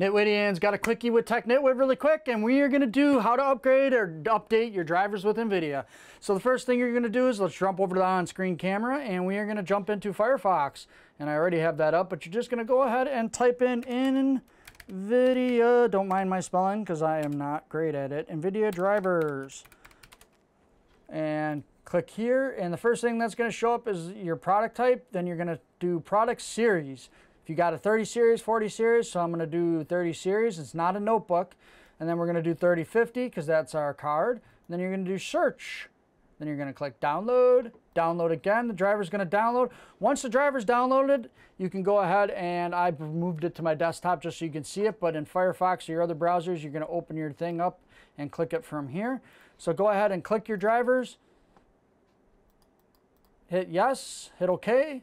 Nitwidians got a quickie with TechNitwit really quick, and we are going to do how to upgrade or update your drivers with NVIDIA. So the first thing you're going to do is let's jump over to the on-screen camera, and we are going to jump into Firefox. And I already have that up, but you're just going to go ahead and type in NVIDIA. Don't mind my spelling because I am not great at it. NVIDIA drivers. And click here, and the first thing that's going to show up is your product type. Then you're going to do product series you got a 30 series, 40 series, so I'm going to do 30 series. It's not a notebook. And then we're going to do 3050 because that's our card. And then you're going to do search. Then you're going to click download, download again. The driver's going to download. Once the driver's downloaded, you can go ahead and I've moved it to my desktop just so you can see it. But in Firefox or your other browsers, you're going to open your thing up and click it from here. So go ahead and click your drivers. Hit yes, hit OK.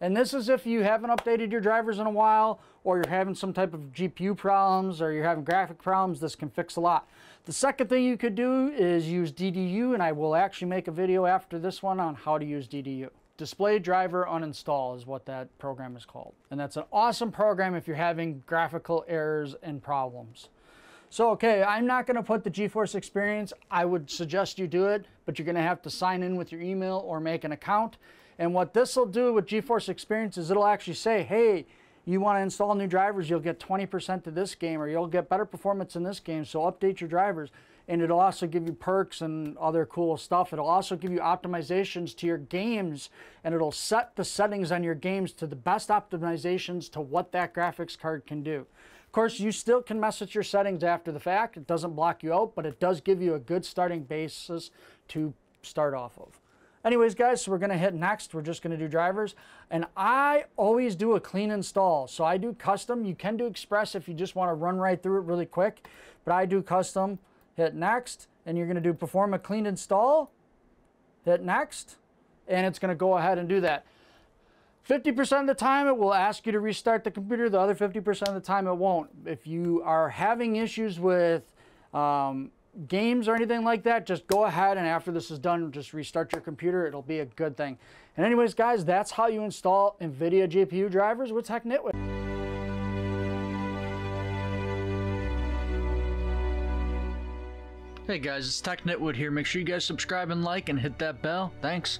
And this is if you haven't updated your drivers in a while or you're having some type of GPU problems or you're having graphic problems, this can fix a lot. The second thing you could do is use DDU and I will actually make a video after this one on how to use DDU. Display driver uninstall is what that program is called. And that's an awesome program if you're having graphical errors and problems. So, okay, I'm not going to put the GeForce Experience. I would suggest you do it, but you're going to have to sign in with your email or make an account. And what this will do with GeForce Experience is it'll actually say, hey, you want to install new drivers, you'll get 20% to this game or you'll get better performance in this game. So update your drivers. And it'll also give you perks and other cool stuff. It'll also give you optimizations to your games and it'll set the settings on your games to the best optimizations to what that graphics card can do. Of course, you still can mess with your settings after the fact. It doesn't block you out, but it does give you a good starting basis to start off of. Anyways, guys, so we're to hit next. We're just to do drivers. And I always do a clean install. So I do custom. You can do express if you just want to run right through it really quick. But I do custom. Hit next. And you're to do perform a clean install. Hit next. And it's to go ahead and do that. 50% of the time it will ask you to restart the computer. The other 50% of the time it won't. If you are having issues with um, games or anything like that, just go ahead and after this is done, just restart your computer. It'll be a good thing. And anyways, guys, that's how you install NVIDIA GPU drivers with TechNitwit. Hey guys, it's TechNitWit here. Make sure you guys subscribe and like and hit that bell. Thanks.